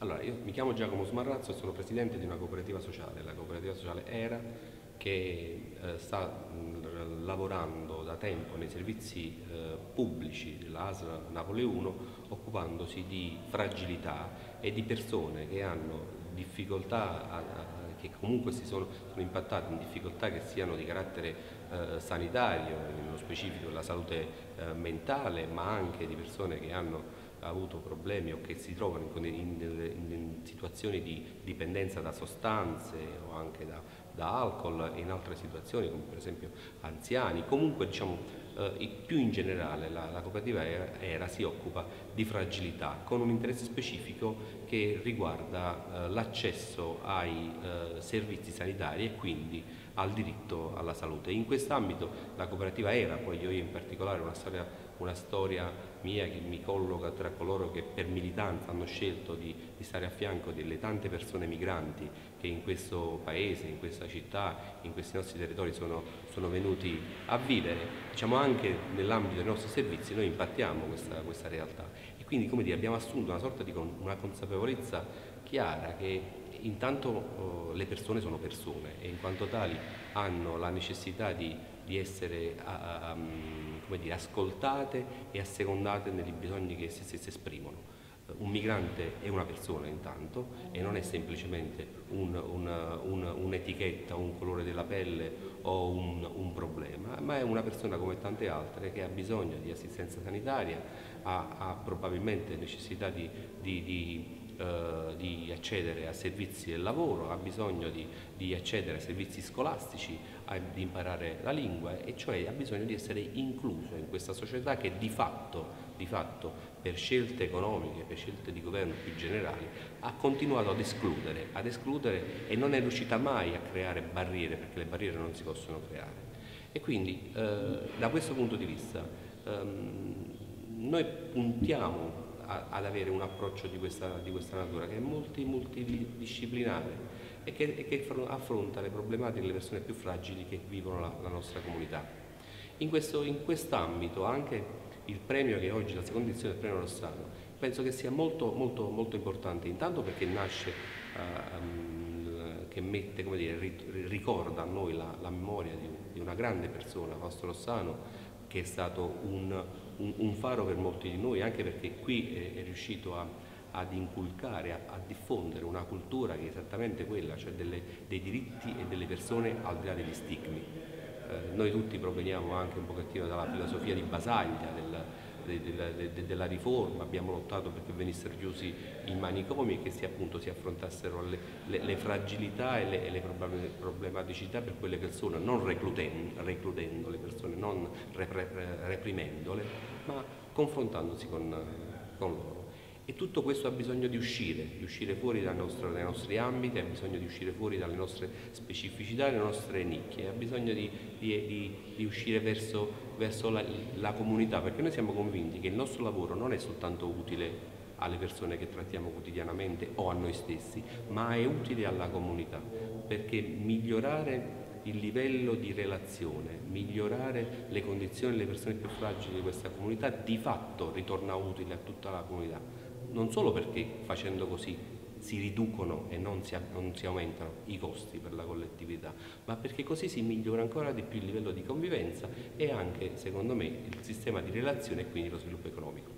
Allora, io mi chiamo Giacomo Smarrazzo e sono presidente di una cooperativa sociale, la cooperativa sociale ERA, che eh, sta mh, lavorando da tempo nei servizi eh, pubblici dell'ASL Napoli 1, occupandosi di fragilità e di persone che hanno difficoltà, a, a, che comunque si sono, sono, impattate in difficoltà che siano di carattere eh, sanitario, nello specifico della salute eh, mentale, ma anche di persone che hanno avuto problemi o che si trovano in, in, in situazioni di dipendenza da sostanze o anche da, da, alcol e in altre situazioni come per esempio anziani, comunque diciamo eh, più in generale la, la cooperativa era, era, si occupa di fragilità con un interesse specifico che riguarda eh, l'accesso ai eh, servizi sanitari e quindi al diritto alla salute. In quest'ambito la cooperativa era, poi io in particolare una storia, una storia mia che mi colloca tra coloro che per militanza hanno scelto di, di, stare a fianco delle tante persone migranti che in questo paese, in questa città, in questi nostri territori sono, sono venuti a vivere. Diciamo anche nell'ambito dei nostri servizi noi impattiamo questa, questa realtà e quindi come dire, abbiamo assunto una sorta di con, una consapevolezza chiara che intanto oh, le persone sono persone e in quanto tali hanno la necessità di, di essere um, dire, ascoltate e assecondate nei bisogni che si, si esprimono. Un migrante è una persona intanto e non è semplicemente un'etichetta, un, un, un, colore della pelle o un, un, problema, ma è una persona come tante altre che ha bisogno di assistenza sanitaria, ha, ha probabilmente necessità di, di, di eh, di accedere a servizi del lavoro, ha bisogno di, di accedere a servizi scolastici, a, di imparare la lingua e cioè ha bisogno di essere incluso in questa società che di fatto, di fatto per scelte economiche, per scelte di governo più generali, ha continuato ad escludere, ad escludere e non è riuscita mai a creare barriere perché le barriere non si possono creare. E quindi eh, da questo punto di vista ehm, noi puntiamo ad avere un approccio di questa, di questa, natura che è multi, multidisciplinare e che, e che, affronta le problematiche delle persone più fragili che vivono la, la nostra comunità. In, questo, in quest'ambito anche il premio che oggi, la seconda edizione del premio Rossano, penso che sia molto, molto, molto importante, intanto perché nasce, uh, che mette, come dire, ricorda a noi la, la memoria di, di, una grande persona, Fausto Rossano, che è stato un, un, un, faro per molti di noi, anche perché qui è, è riuscito a, ad inculcare, a, a, diffondere una cultura che è esattamente quella, cioè delle, dei diritti e delle persone al di là degli stigmi. Eh, noi tutti proveniamo anche un pochettino dalla filosofia di Basaglia, del, de, de, de, della riforma, abbiamo lottato perché venissero chiusi i manicomi e che si, appunto, si affrontassero le, le, le fragilità e le, e le, problematicità per quelle che sono, non recludendo, recludendo le persone, non reprimendole, ma confrontandosi con, con loro. E tutto questo ha bisogno di uscire, di uscire fuori dai nostri, dai nostri, ambiti, ha bisogno di uscire fuori dalle nostre specificità, dalle nostre nicchie, ha bisogno di, di, di, di uscire verso, verso la, la comunità, perché noi siamo convinti che il nostro lavoro non è soltanto utile alle persone che trattiamo quotidianamente o a noi stessi, ma è utile alla comunità, perché migliorare il livello di relazione, migliorare le condizioni delle persone più fragili di questa comunità di fatto ritorna utile a tutta la comunità non solo perché facendo così si riducono e non si, non si, aumentano i costi per la collettività, ma perché così si migliora ancora di più il livello di convivenza e anche, secondo me, il sistema di relazione e quindi lo sviluppo economico.